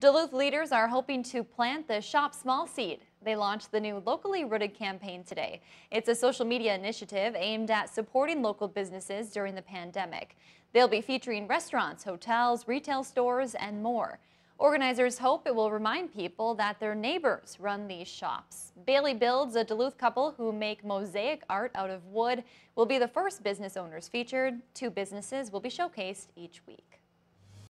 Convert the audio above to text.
Duluth leaders are hoping to plant the Shop Small seed. They launched the new locally rooted campaign today. It's a social media initiative aimed at supporting local businesses during the pandemic. They'll be featuring restaurants, hotels, retail stores, and more. Organizers hope it will remind people that their neighbors run these shops. Bailey Builds, a Duluth couple who make mosaic art out of wood, will be the first business owners featured. Two businesses will be showcased each week.